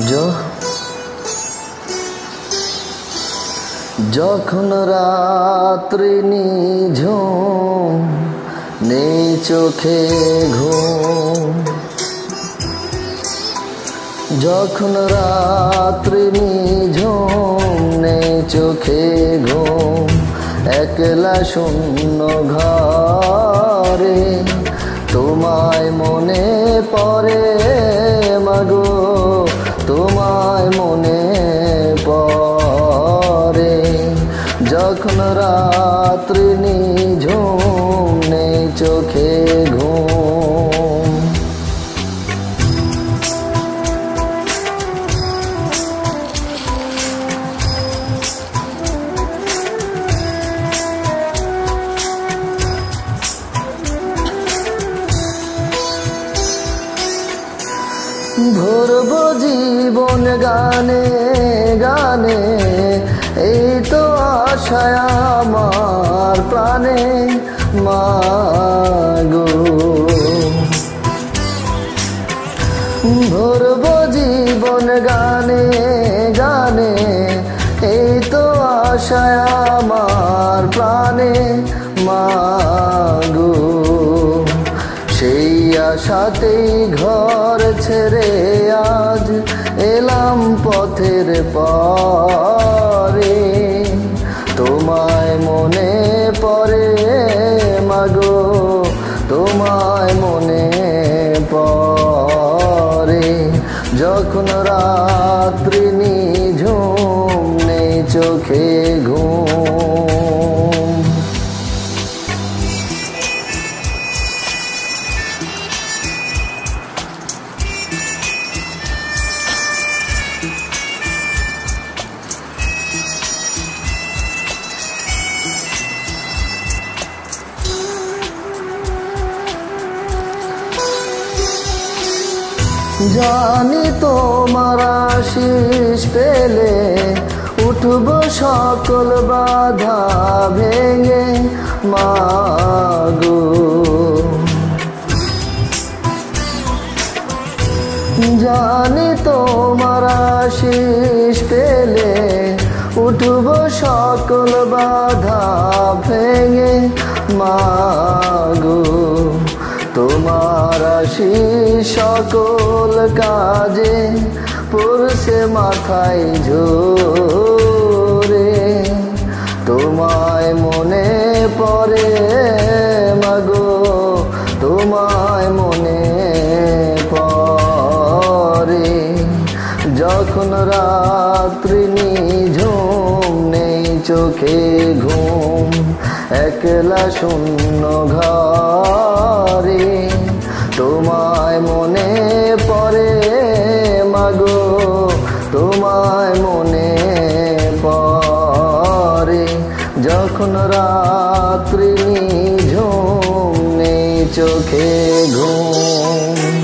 য- যখন রাত্রি নিঝুম, নেই চোখে ঘুম। যখন রাত্রি নিঝুম, নেই চোখে ঘুম। একলা শূন্য ঘরে রাত্রি নিঝুম নেই চোখে ঘুম। ভরব জীবন গানে গানে এই তো আশায় আমার প্রাণে মাগো। ভরব জীবন গানে গানে, এই তো আশায় আমার প্রাণে মাগো। সেই আশাতেই ঘর ছেড়ে আজ এলাম পথের পরে রাত্রি নিঝুম নেই চোখে ঘুম। জানি তোমার আশিস পেলে উঠব সকল বাধা ভেঙে মাগো জানি তোমার আশিস পেলে উঠব সকল বাধা ভেঙে মাগো তোমার আশিস সকল কাজে পড়ছে মাথায় ঝোরে তোমায় মনে পড়ে মাগো, তোমায় মনে পড়ে। যখন রাত্রি নিঝুম নেই চোখে ঘুম, একলা শূন্য ঘরে। তোমায় মনে পড়ে মাগো তোমায় মনে পড়ে। যখন রাত্রি নিঝুম নেই চোখে ঘুম।